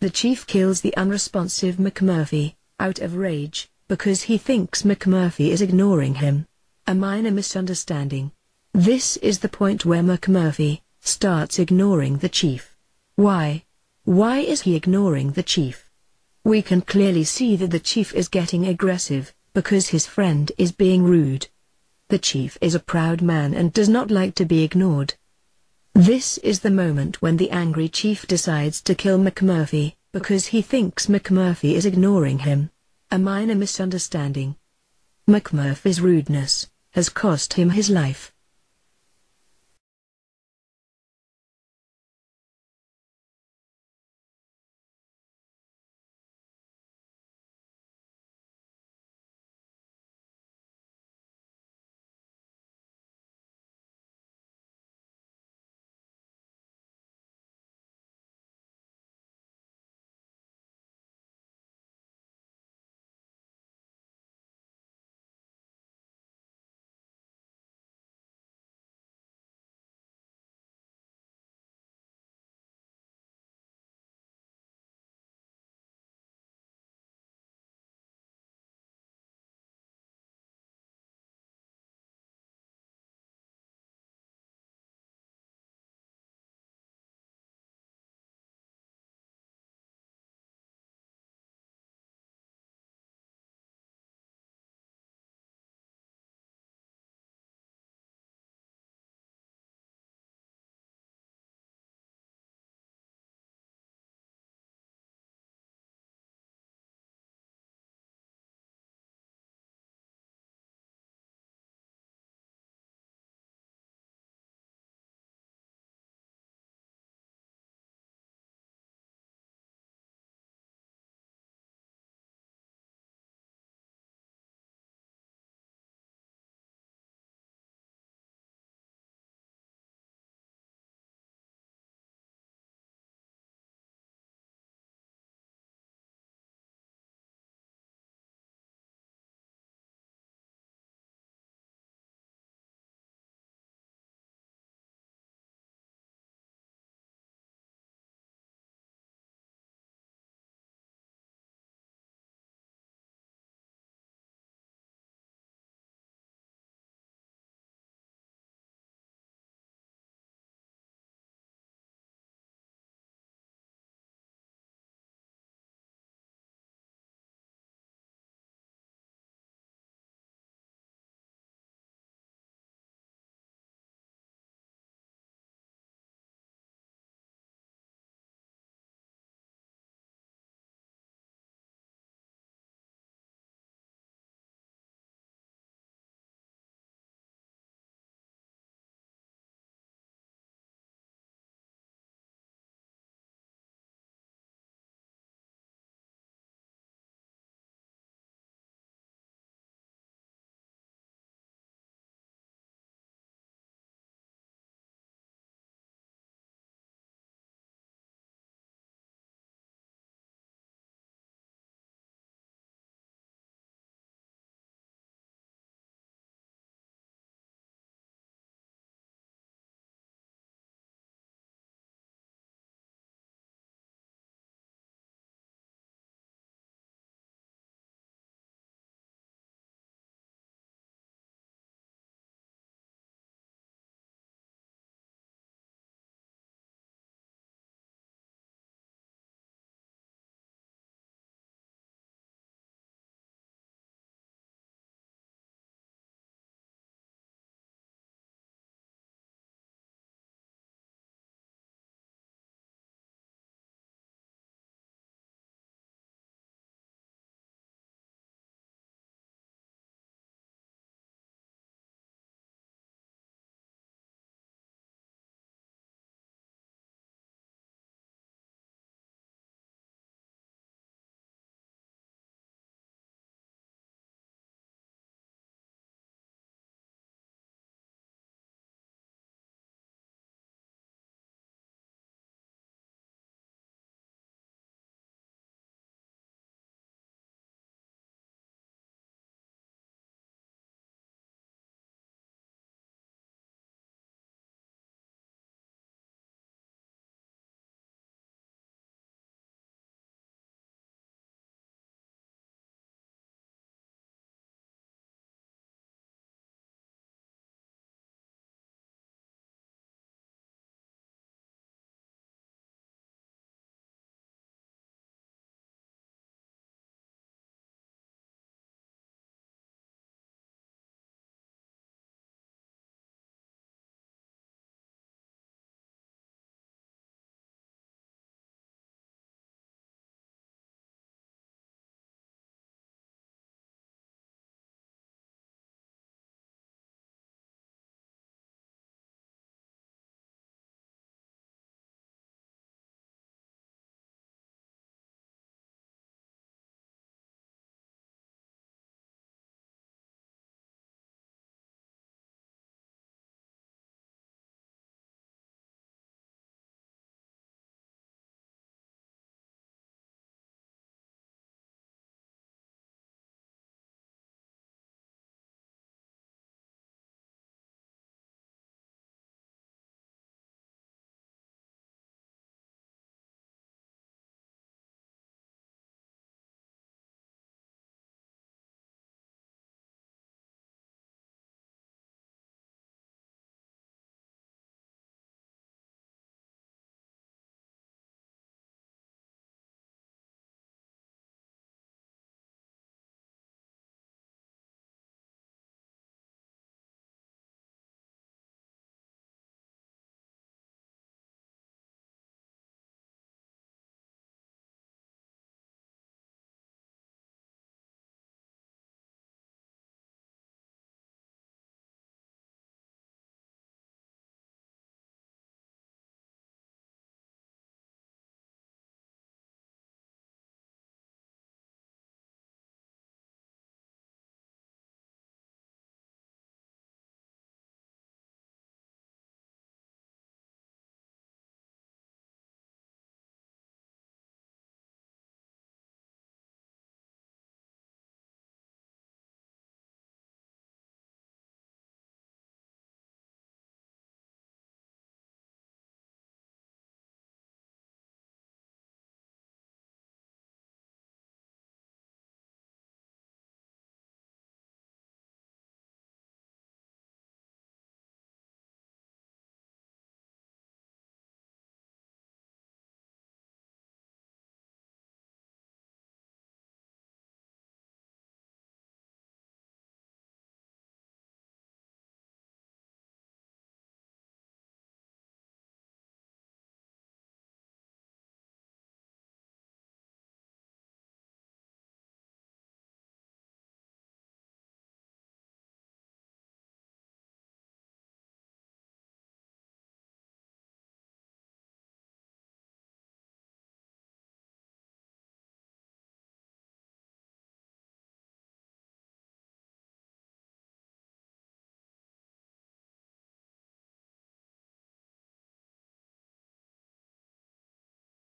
The chief kills the unresponsive McMurphy, out of rage, because he thinks McMurphy is ignoring him. A minor misunderstanding. This is the point where McMurphy starts ignoring the chief. Why? Why is he ignoring the chief? We can clearly see that the chief is getting aggressive, because his friend is being rude. The chief is a proud man and does not like to be ignored. This is the moment when the angry chief decides to kill McMurphy, because he thinks McMurphy is ignoring him. A minor misunderstanding. McMurphy's rudeness has cost him his life.